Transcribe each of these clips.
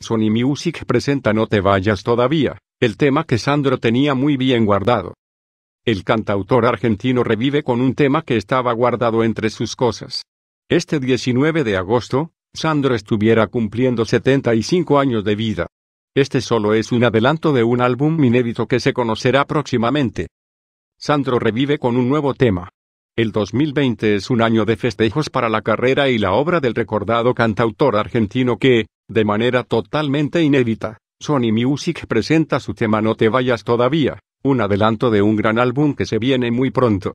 Sony Music presenta No te vayas todavía, el tema que Sandro tenía muy bien guardado. El cantautor argentino revive con un tema que estaba guardado entre sus cosas. Este 19 de agosto, Sandro estuviera cumpliendo 75 años de vida. Este solo es un adelanto de un álbum inédito que se conocerá próximamente. Sandro revive con un nuevo tema. El 2020 es un año de festejos para la carrera y la obra del recordado cantautor argentino que, de manera totalmente inédita, Sony Music presenta su tema No te vayas todavía, un adelanto de un gran álbum que se viene muy pronto.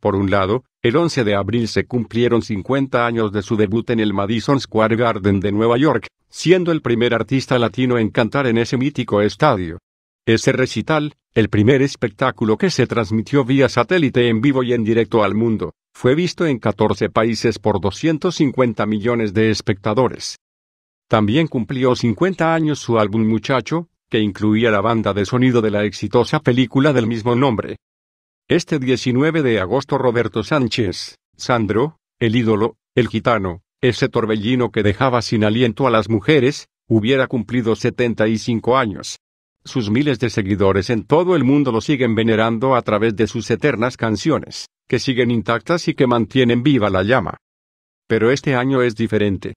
Por un lado, el 11 de abril se cumplieron 50 años de su debut en el Madison Square Garden de Nueva York, siendo el primer artista latino en cantar en ese mítico estadio. Ese recital, el primer espectáculo que se transmitió vía satélite en vivo y en directo al mundo, fue visto en 14 países por 250 millones de espectadores. También cumplió 50 años su álbum Muchacho, que incluía la banda de sonido de la exitosa película del mismo nombre. Este 19 de agosto Roberto Sánchez, Sandro, el ídolo, el gitano, ese torbellino que dejaba sin aliento a las mujeres, hubiera cumplido 75 años. Sus miles de seguidores en todo el mundo lo siguen venerando a través de sus eternas canciones, que siguen intactas y que mantienen viva la llama. Pero este año es diferente.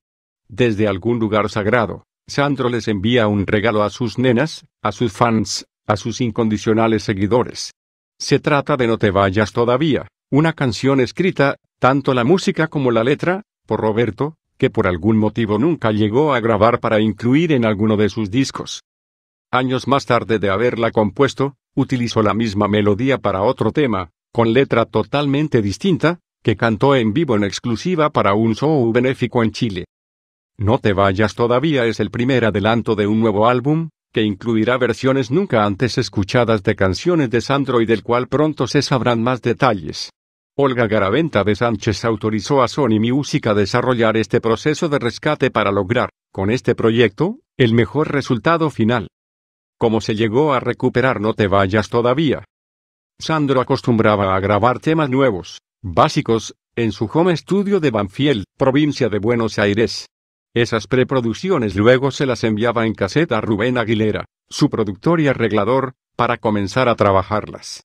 Desde algún lugar sagrado, Sandro les envía un regalo a sus nenas, a sus fans, a sus incondicionales seguidores. Se trata de No te vayas todavía, una canción escrita, tanto la música como la letra, por Roberto, que por algún motivo nunca llegó a grabar para incluir en alguno de sus discos. Años más tarde de haberla compuesto, utilizó la misma melodía para otro tema, con letra totalmente distinta, que cantó en vivo en exclusiva para un show benéfico en Chile. No te vayas todavía es el primer adelanto de un nuevo álbum, que incluirá versiones nunca antes escuchadas de canciones de Sandro y del cual pronto se sabrán más detalles. Olga Garaventa de Sánchez autorizó a Sony Music a desarrollar este proceso de rescate para lograr, con este proyecto, el mejor resultado final. ¿Cómo se llegó a recuperar No te vayas todavía? Sandro acostumbraba a grabar temas nuevos, básicos, en su home studio de Banfield, provincia de Buenos Aires. Esas preproducciones luego se las enviaba en cassette a Rubén Aguilera, su productor y arreglador, para comenzar a trabajarlas.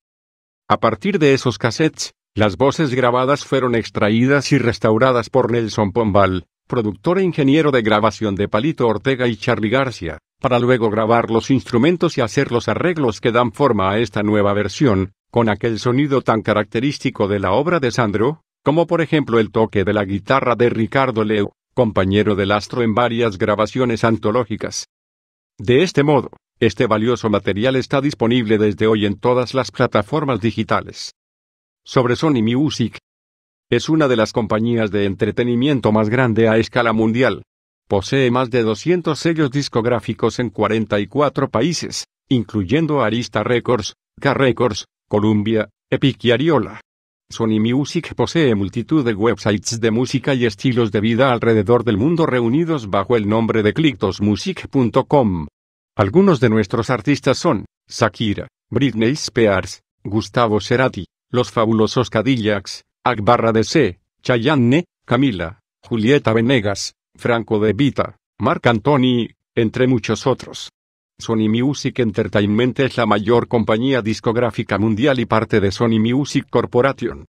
A partir de esos cassettes, las voces grabadas fueron extraídas y restauradas por Nelson Pombal, productor e ingeniero de grabación de Palito Ortega y Charlie García, para luego grabar los instrumentos y hacer los arreglos que dan forma a esta nueva versión, con aquel sonido tan característico de la obra de Sandro, como por ejemplo el toque de la guitarra de Ricardo Leo compañero del astro en varias grabaciones antológicas. De este modo, este valioso material está disponible desde hoy en todas las plataformas digitales. Sobre Sony Music. Es una de las compañías de entretenimiento más grande a escala mundial. Posee más de 200 sellos discográficos en 44 países, incluyendo Arista Records, K Records, Columbia, Epic y Ariola. Sony Music posee multitud de websites de música y estilos de vida alrededor del mundo reunidos bajo el nombre de clictosmusic.com. Algunos de nuestros artistas son Shakira, Britney Spears, Gustavo Cerati, Los Fabulosos Cadillacs, Akbarra DC, Chayanne, Camila, Julieta Venegas, Franco De Vita, Marc Antoni, entre muchos otros. Sony Music Entertainment es la mayor compañía discográfica mundial y parte de Sony Music Corporation.